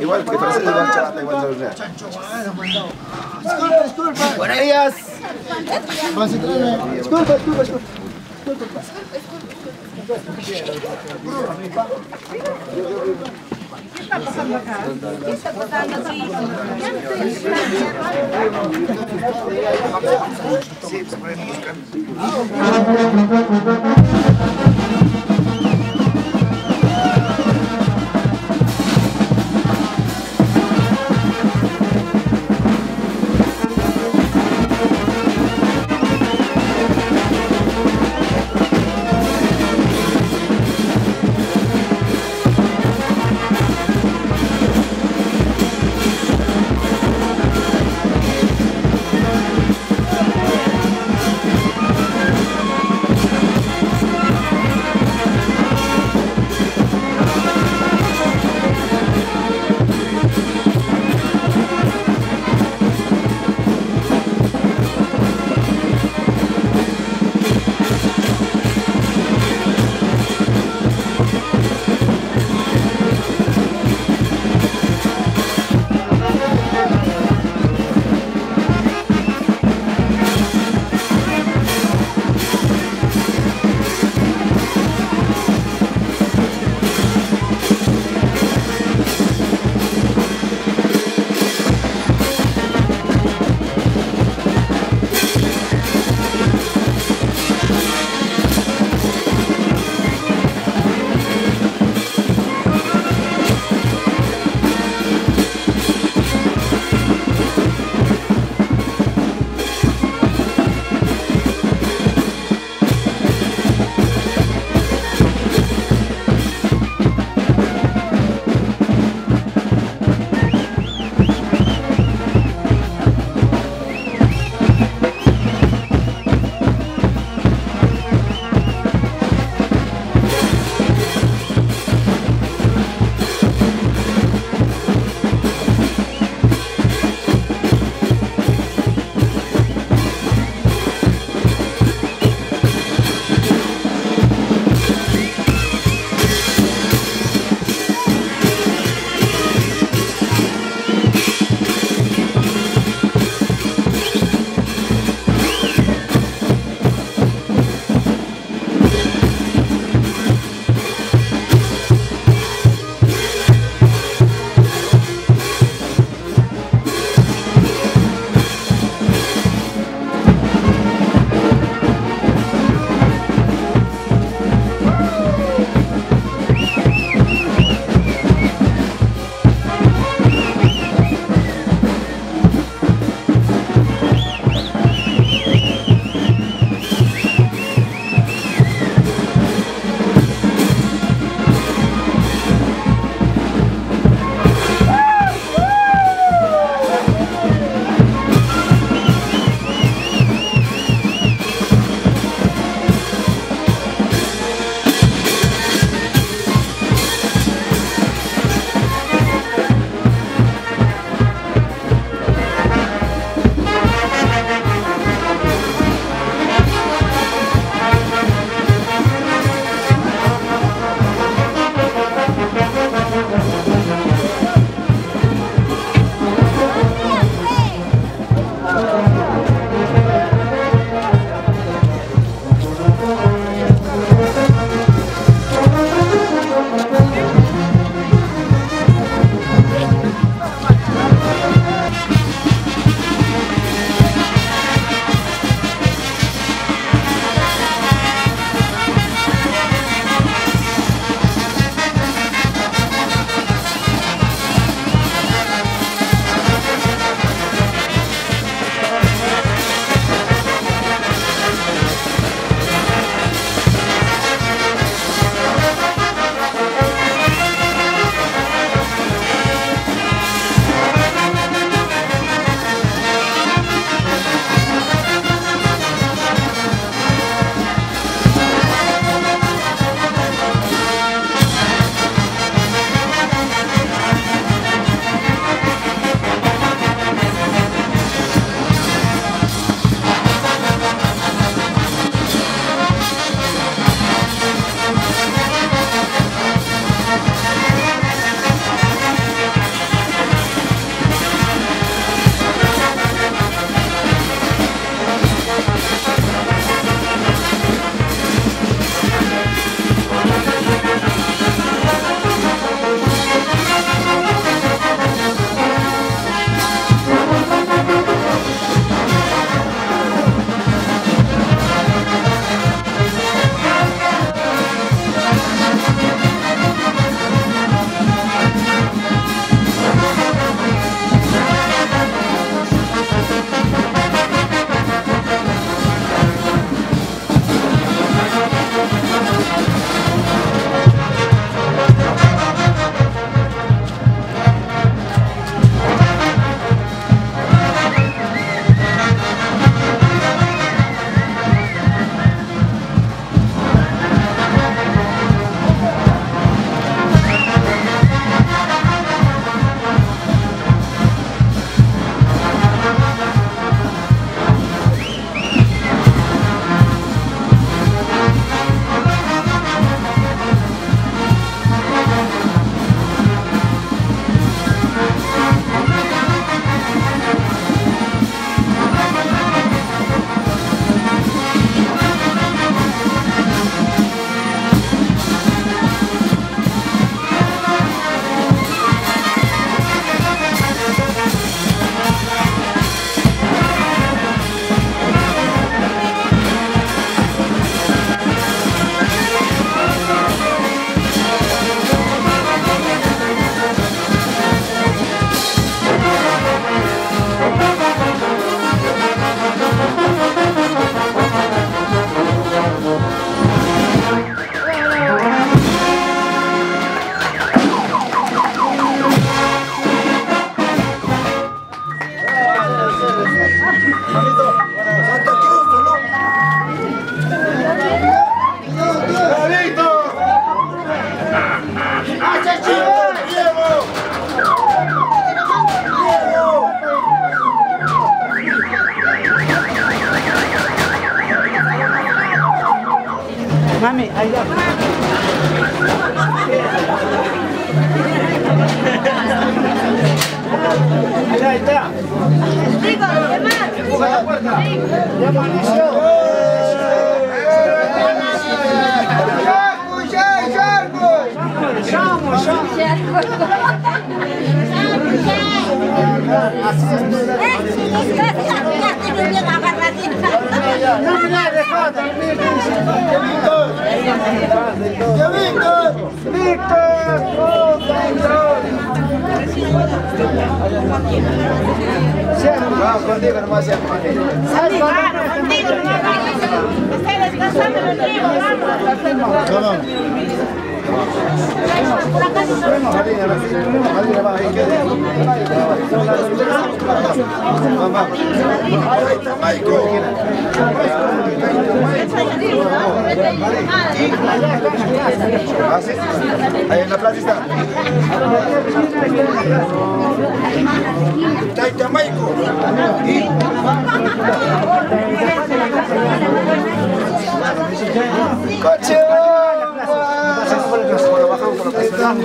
Igual que Francés igual charata, igual Disculpa, disculpa. Buenos días. Kita pesan bekal. Kita pesan nasi. Yang itu yang kita lihat. ¿Vale? Ahí en la plaza está. Taitamaico. ¿Y? ¡Coche! Por abajo, por abajo.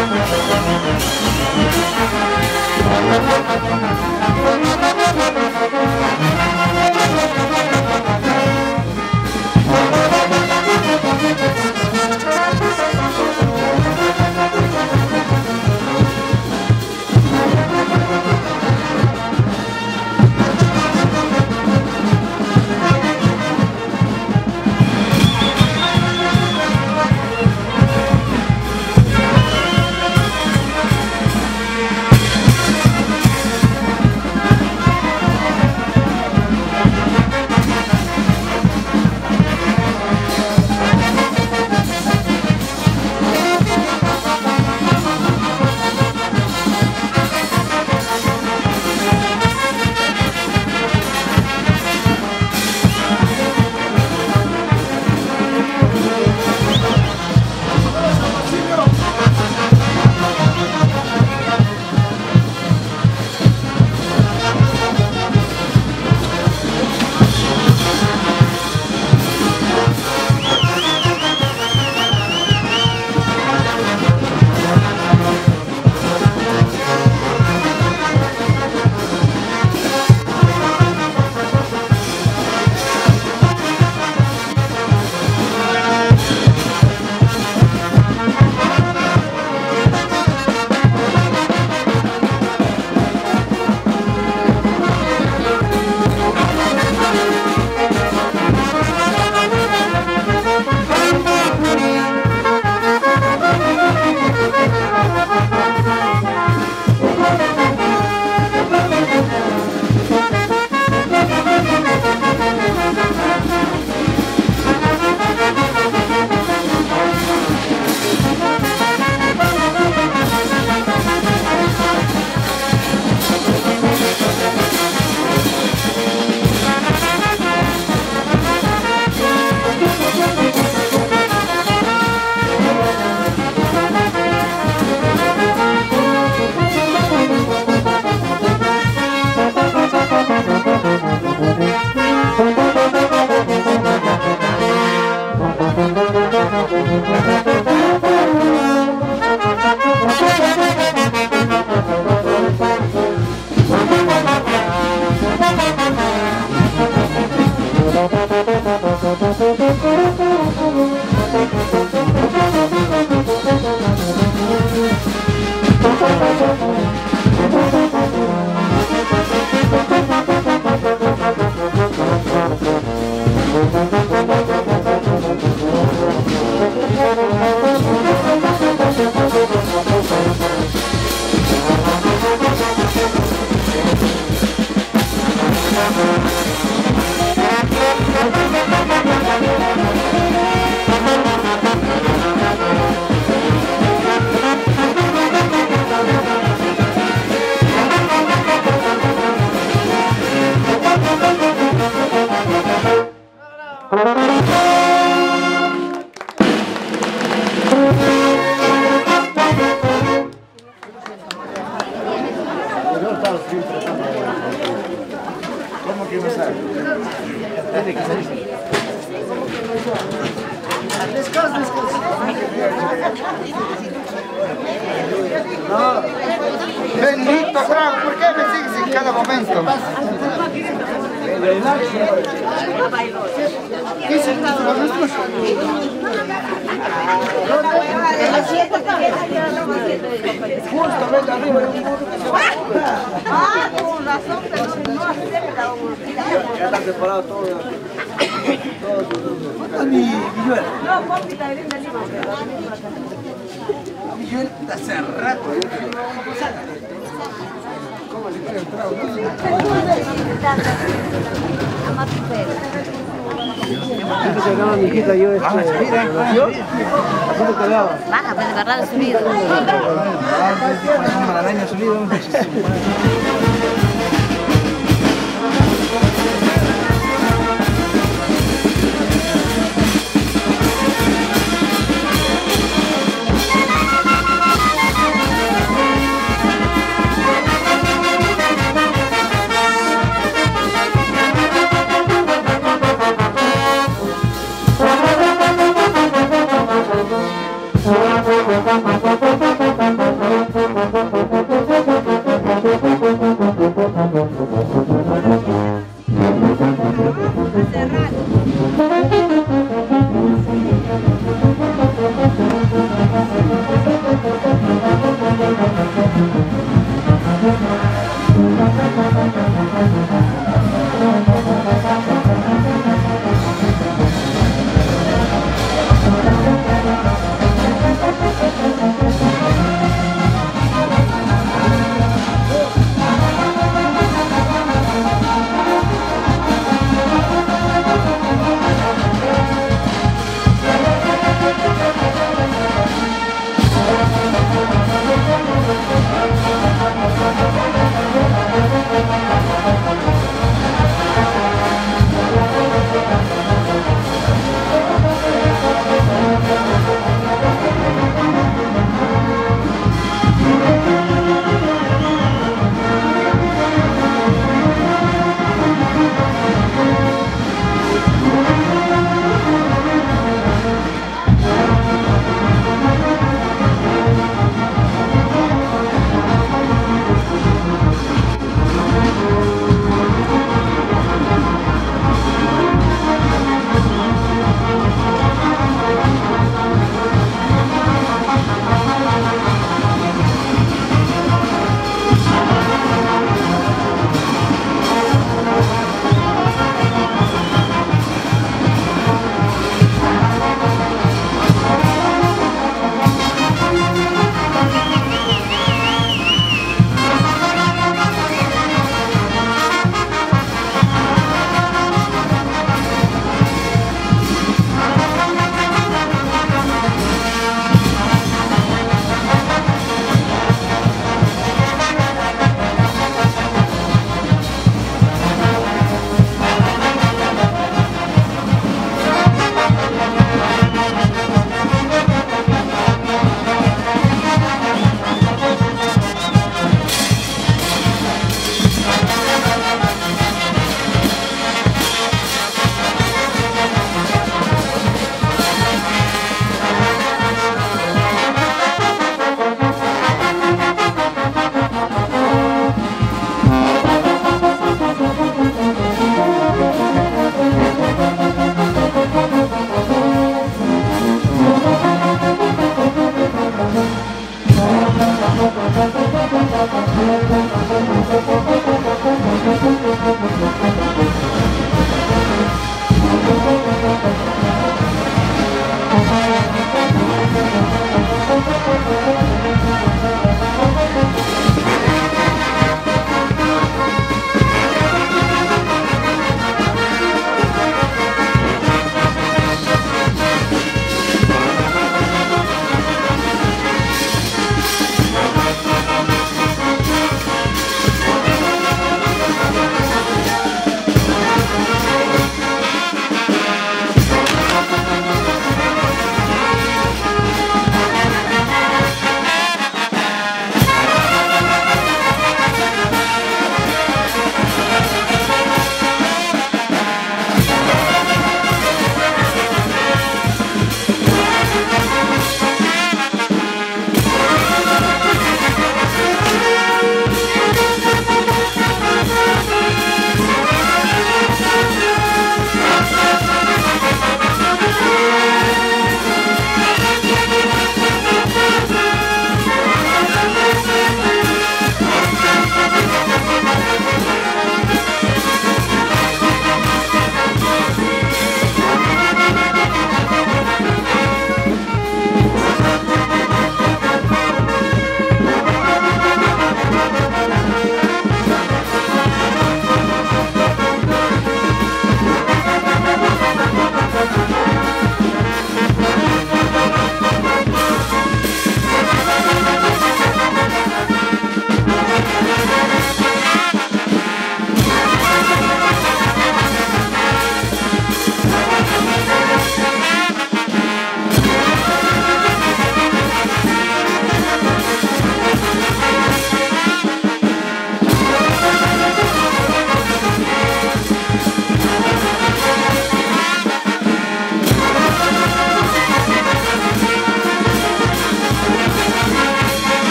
Thank you. Justamente arriba de un burro que se va. Ah, con razón, pero no acepta. Ya está preparado todo. Todo mi Villuel. No, papi, está bien de Lima. Villuel hace rato. ¿Cómo le queda el trago? Así se llama mi hijita yo este. ¿Yo? Así te quedaba. Baja, pues de verdad es subido. Maraña subido.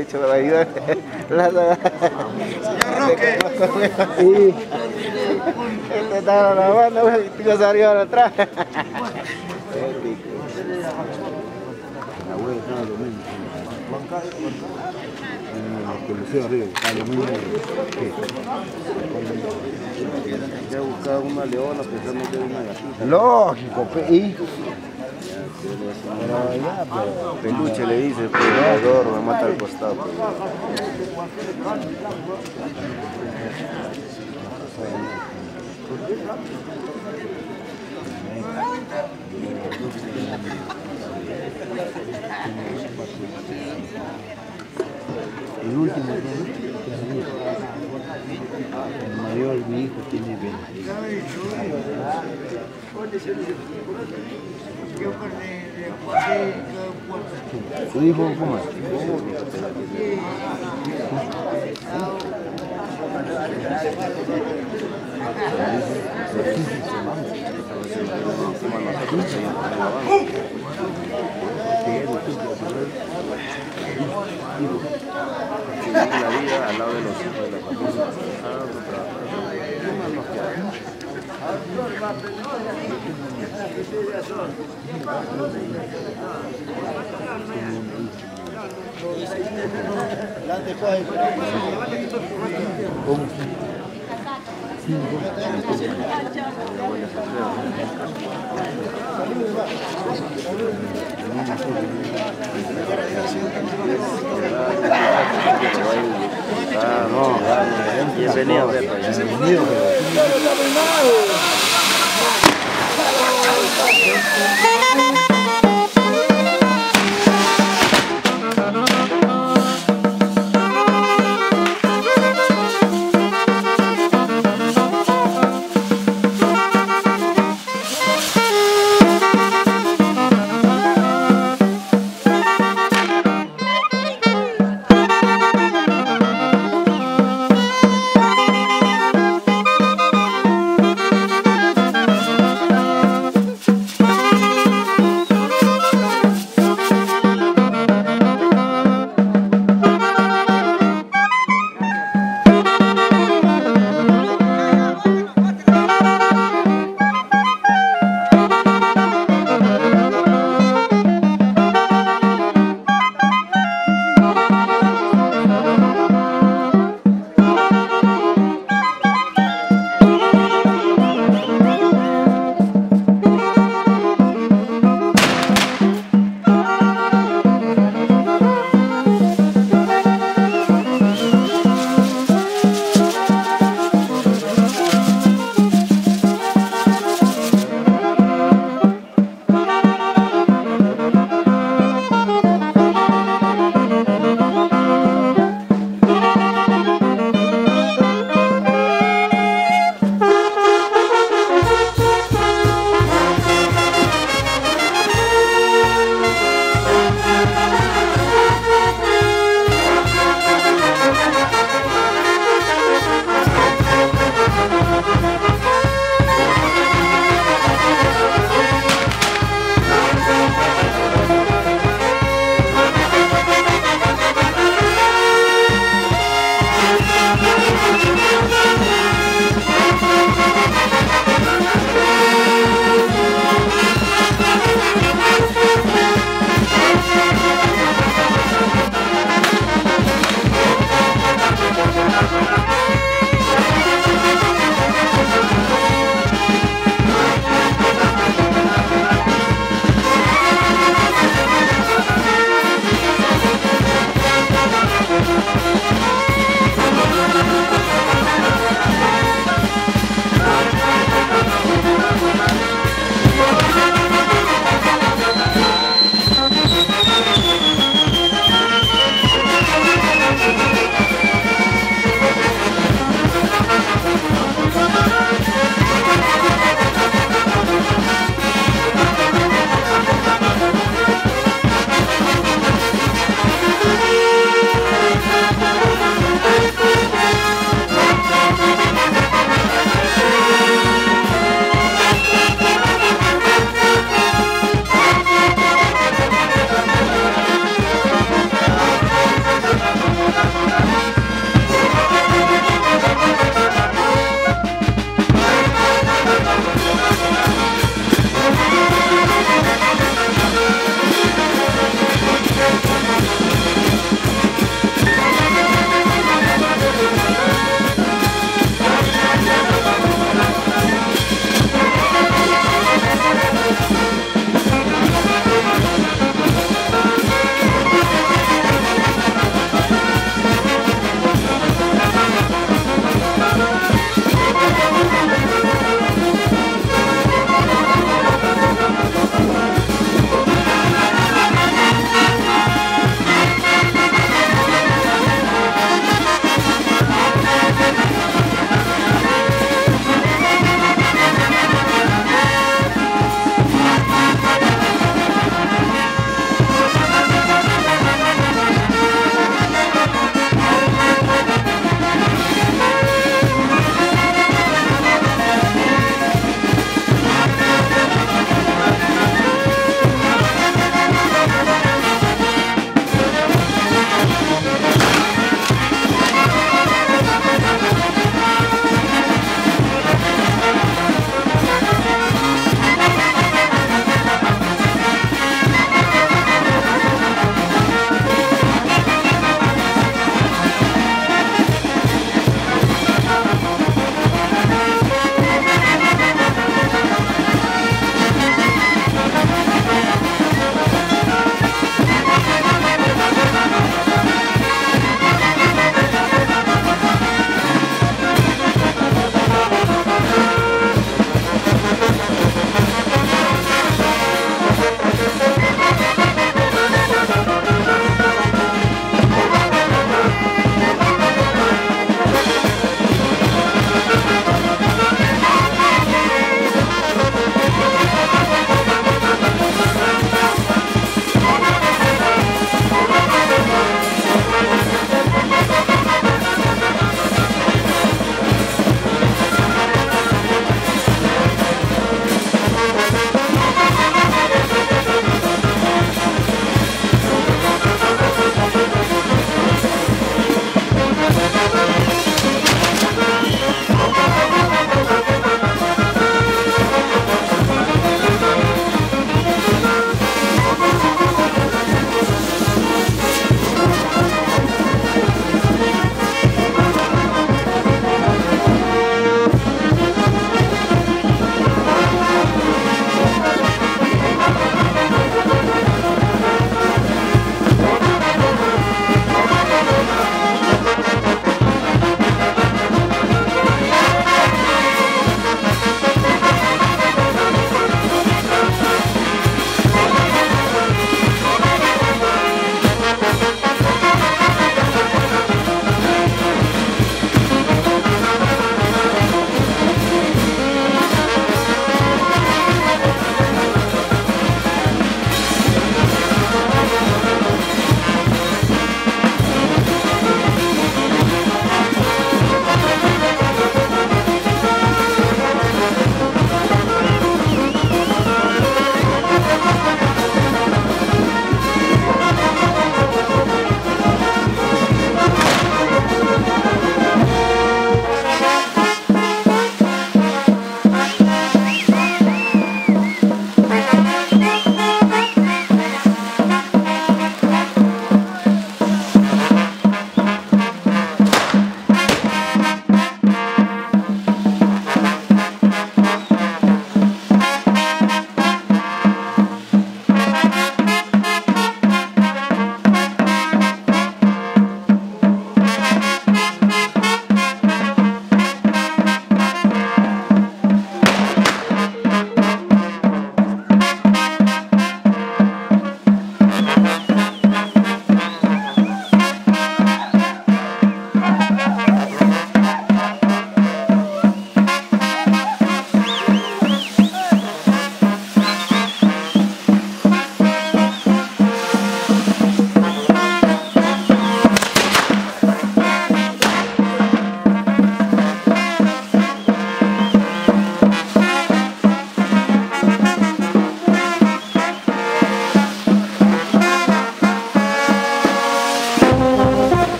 Dicho, ayudar. Señor Roque. Sí, Este estaba grabando, güey, y tú arriba atrás. la el coliseo arriba, una leona, pensando que era una gatita. Lógico, y Peluche le dice, pero me mata al costado. el último, el mayor, mi hijo, tiene 20. ¿Su hijo cómo es? La vida al lado de los hijos de la familia. Ah, no trabajar. ¿Qué más nos queda? Ah, vamos, vamos. Bienvenido,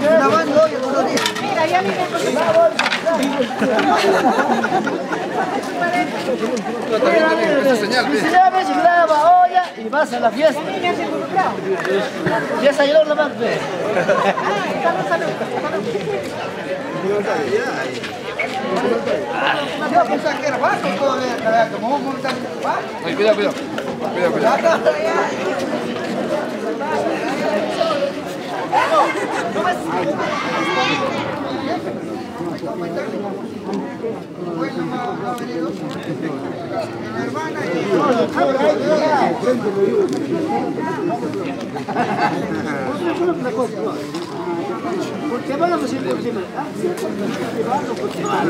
Давай, Si graba olla y vas a la fiesta. Ya se ayudó la más.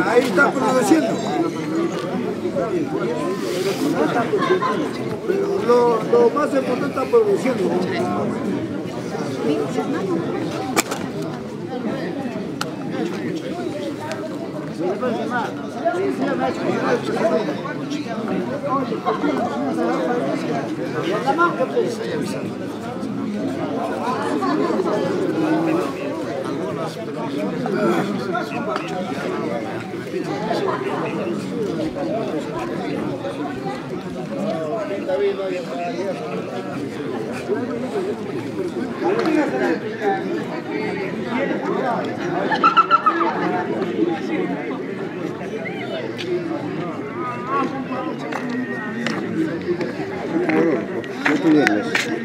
Ahí está produciendo. Lo, lo más importante está produciendo. Gracias. Gracias.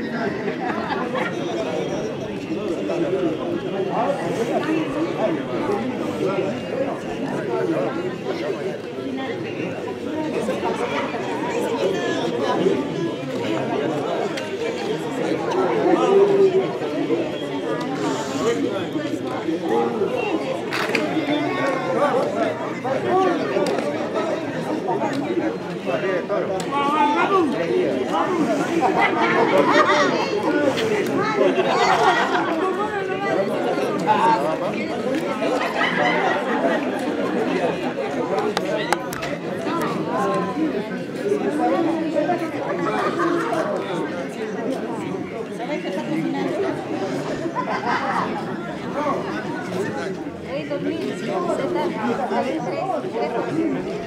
Hoy 2005 se está, a ver, tres, tres,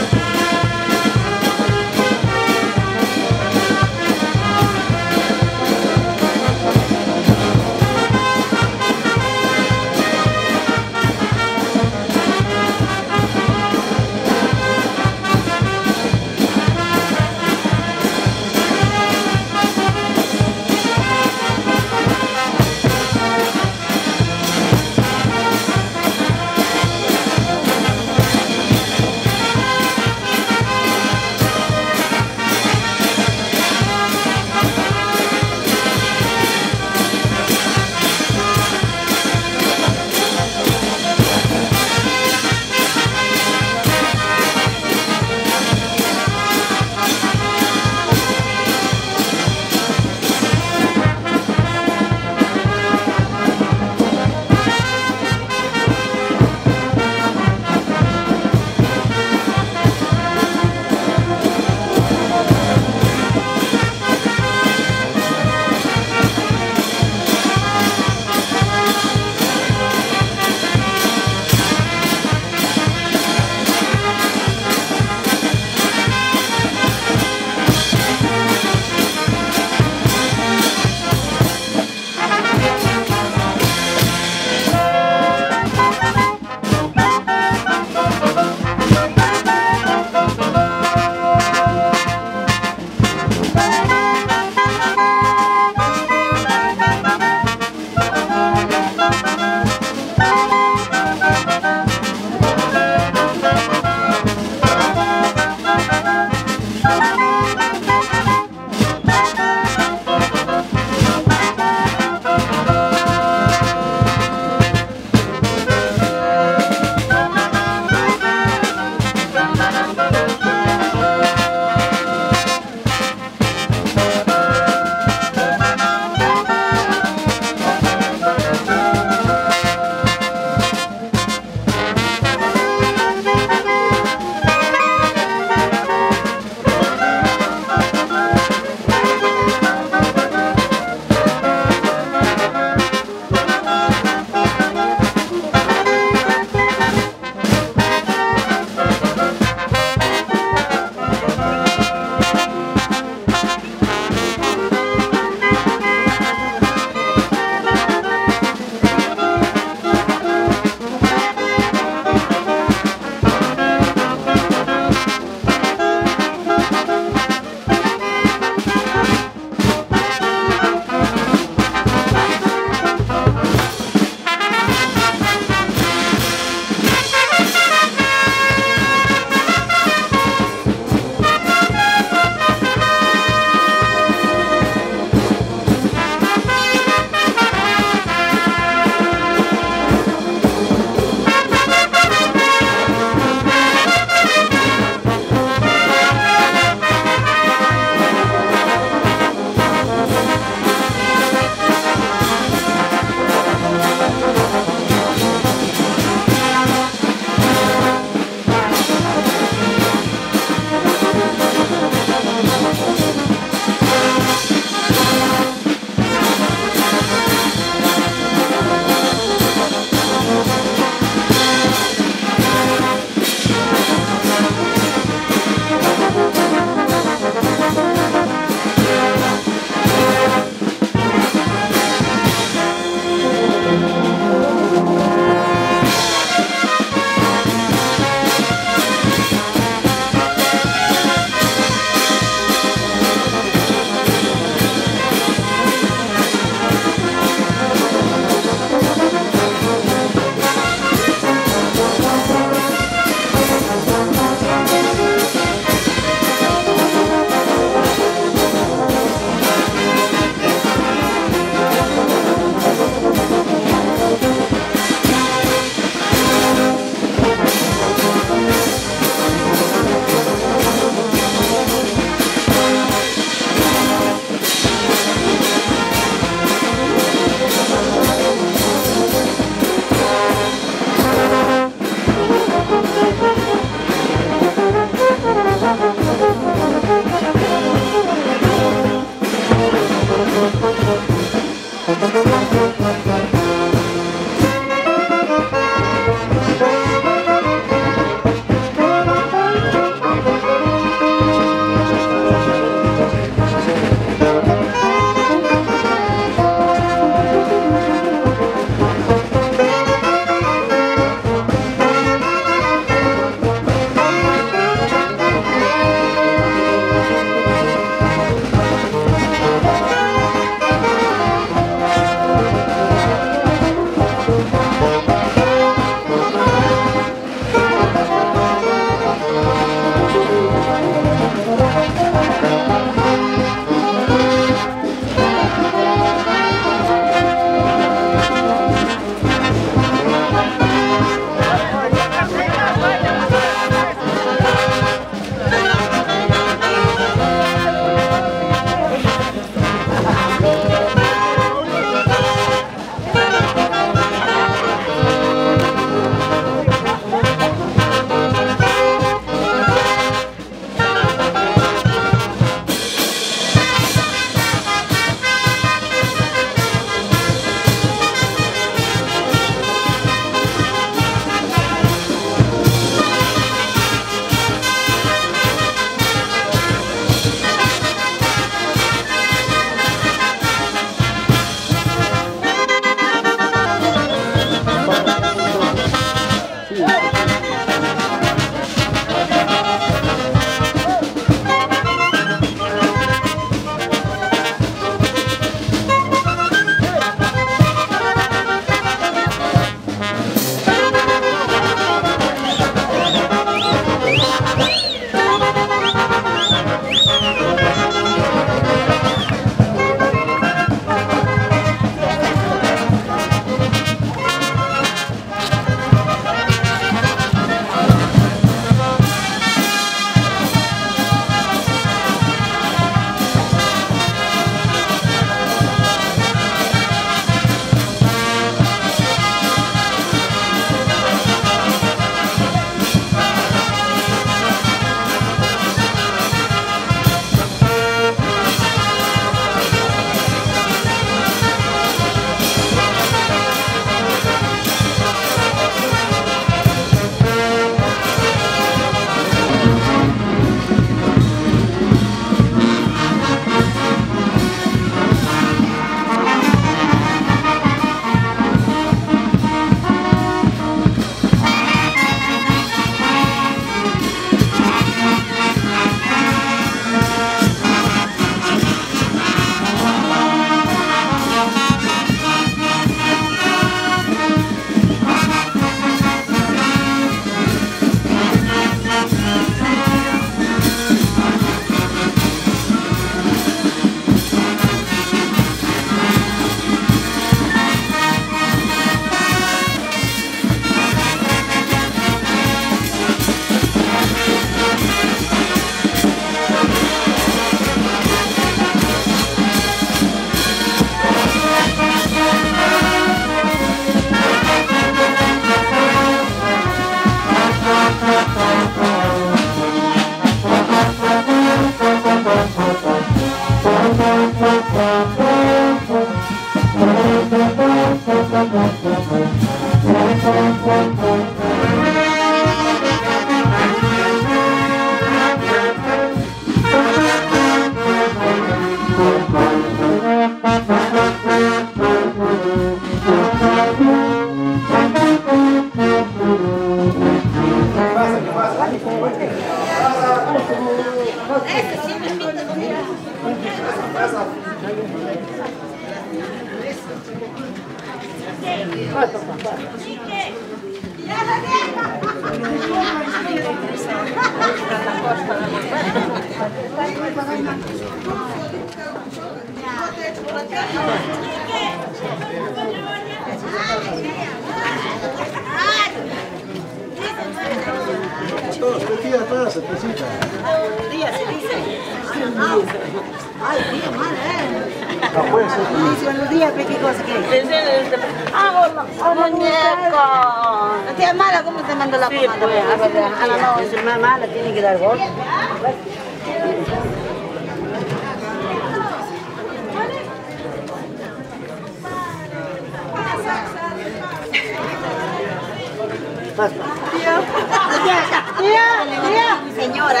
señora.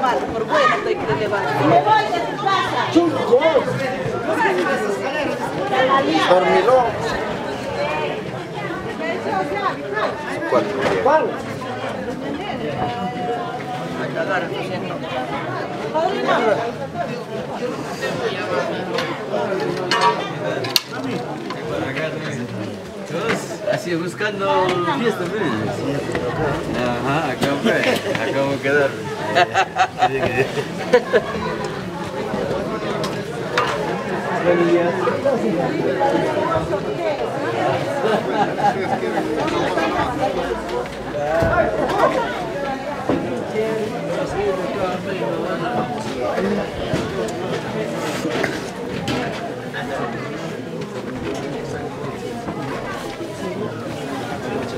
Vale, por buena estoy que. Me voy de tu casa. Dormilón. Cuatro. Así buscando fiesta, ¿ves? Ajá, acá fue, acabo de quedar.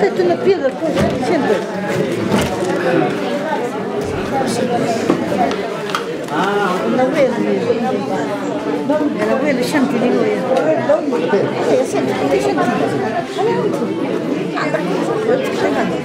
Deita na pedra, pois, senta. Na buena, era buena, Shanti, digo yo. Sí, Shanti, Shanti. Shanti. Shanti.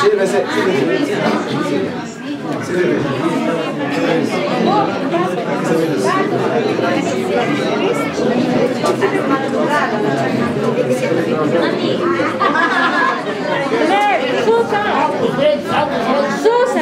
Sírvese. Susan, Susan,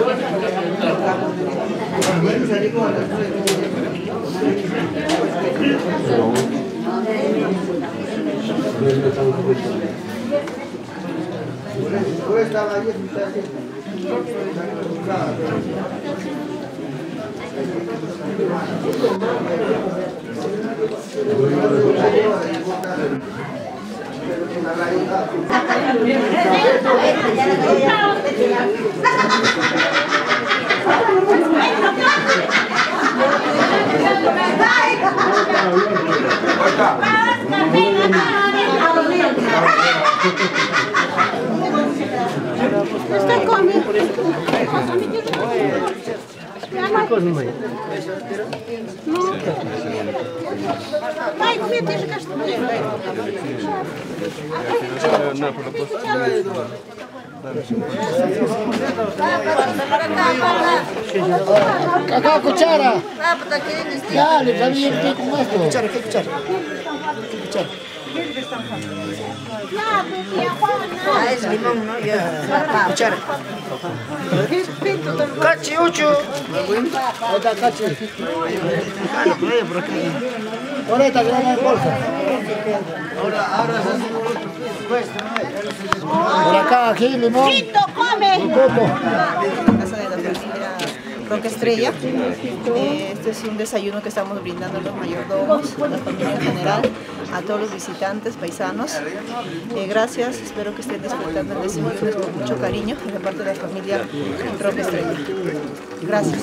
Usted Майку, мне ты же кажется, Какая кучара? Да, ли, там не ты кумасто. Кучара, какая кучара? Кучара. Ah, es limón, ¿no? Ya. Cuchara. Cachi, ocho. Otra cachi. Ahora está grande en bolsa. Ahora, ahora se hace Por acá, aquí, limón. Chito, come. Coco. casa de la familia Roca Estrella. Eh, Este es un desayuno que estamos brindando a los mayordomos, a la familia en general, a todos los visitantes, paisanos. Eh, gracias, espero que estén disfrutando el desayuno con mucho cariño de parte de la familia Roca Estrella. Gracias.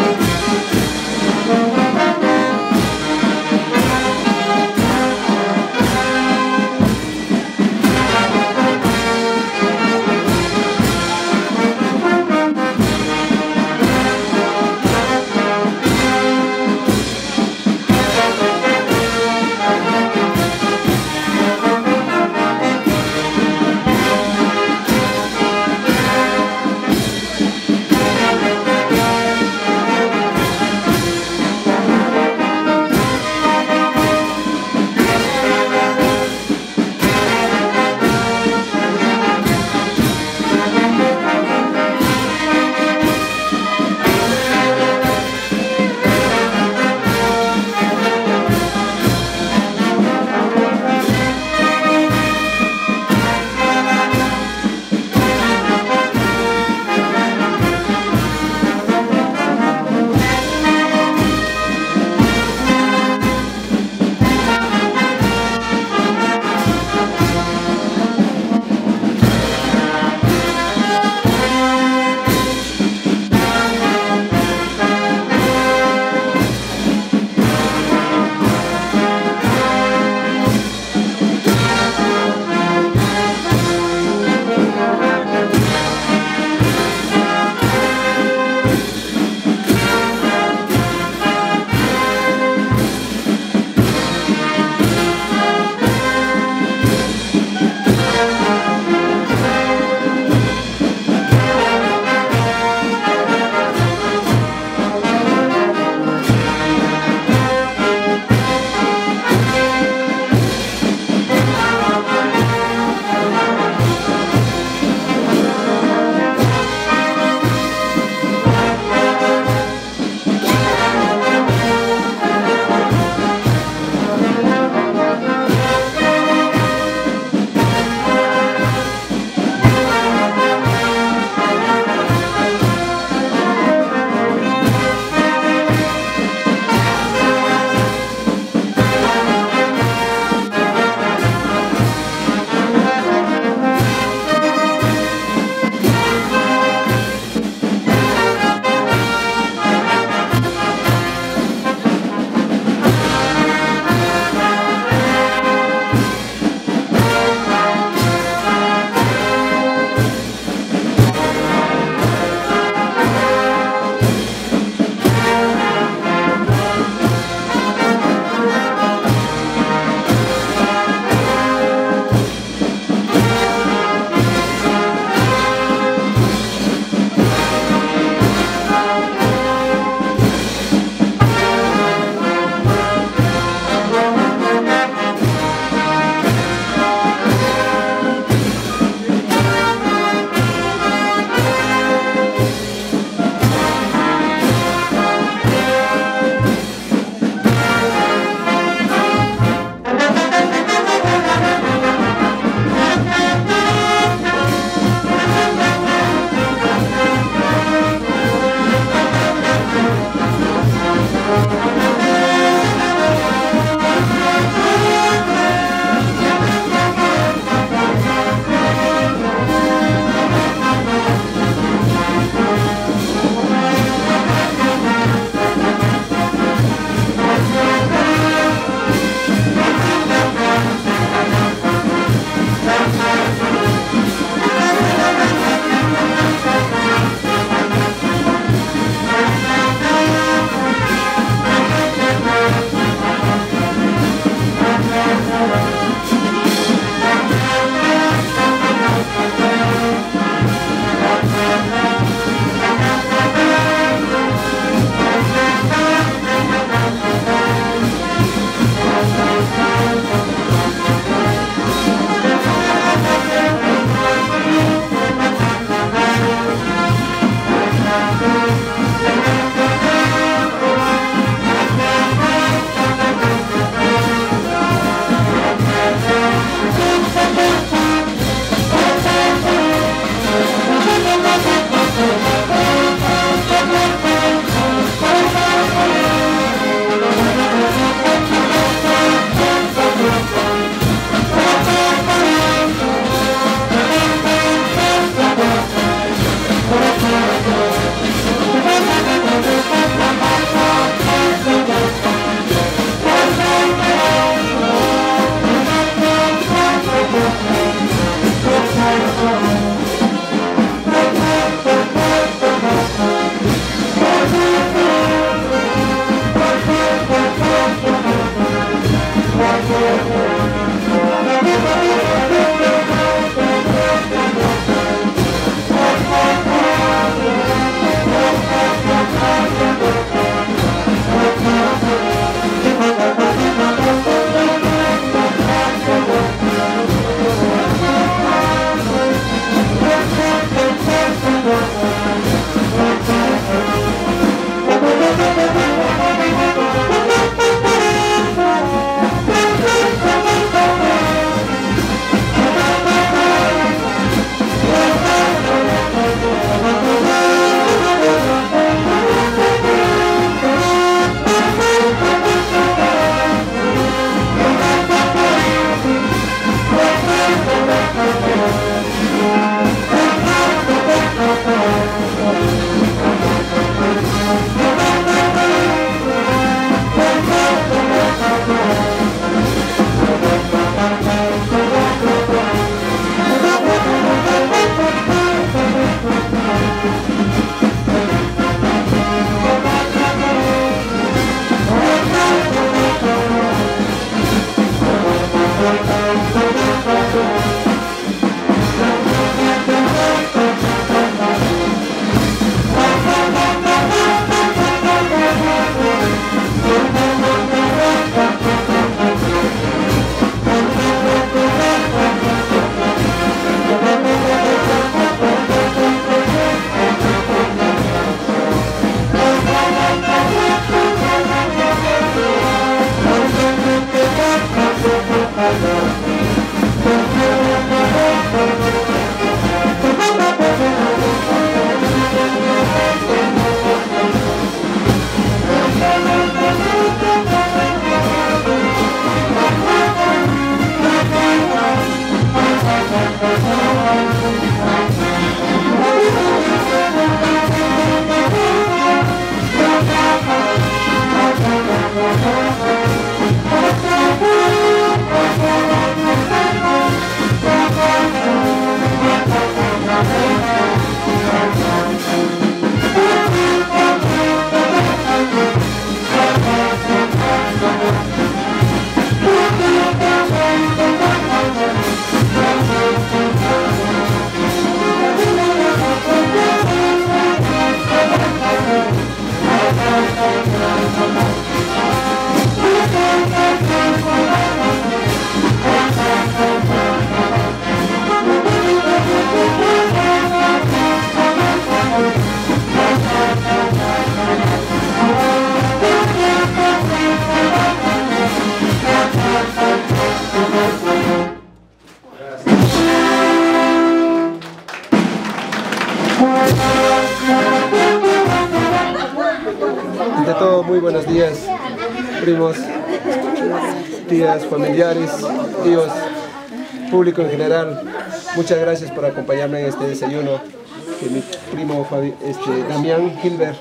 este, Damián Gilbert,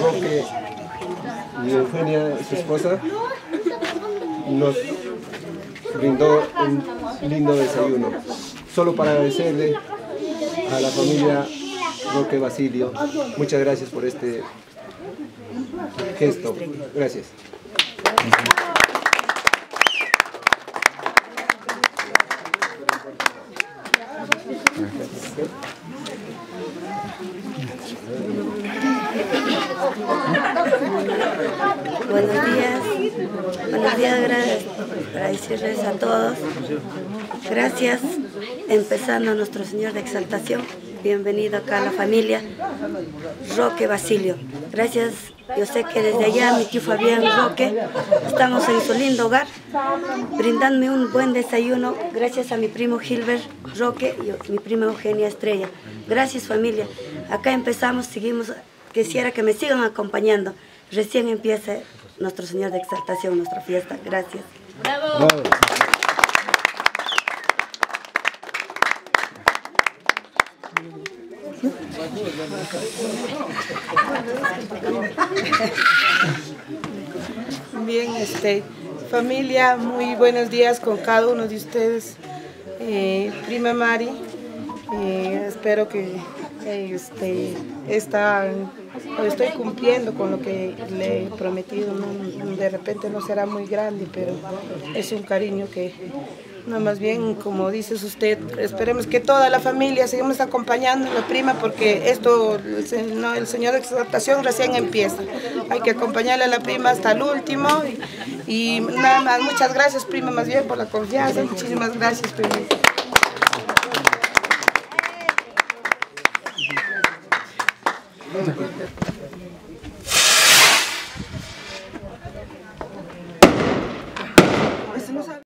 Roque y Eugenia, su esposa, nos brindó un lindo desayuno. Solo para agradecerle a la familia Roque Basilio. Muchas gracias por este gesto. Gracias. Buenos días, buenos días, agradecerles a todos. Gracias, empezando nuestro Señor de Exaltación. Bienvenido acá a la familia Roque Basilio. Gracias, yo sé que desde allá mi tío Fabián Roque, estamos en su lindo hogar, brindándome un buen desayuno. Gracias a mi primo Gilbert Roque y mi prima Eugenia Estrella. Gracias familia. Acá empezamos, seguimos. Quisiera que me sigan acompañando. Recién empieza nuestro Señor de Exaltación, nuestra fiesta. Gracias. Bien, este, familia, muy buenos días con cada uno de ustedes. Eh, prima Mari, eh, espero que este, esta, estoy cumpliendo con lo que le he prometido. ¿no? De repente no será muy grande, pero es un cariño que, no, más bien, como dices usted, esperemos que toda la familia sigamos acompañando a la prima porque esto, no, el Señor de Exaltación recién empieza. Hay que acompañarle a la prima hasta el último y, y nada más, muchas gracias prima más bien por la confianza, muchísimas gracias prima.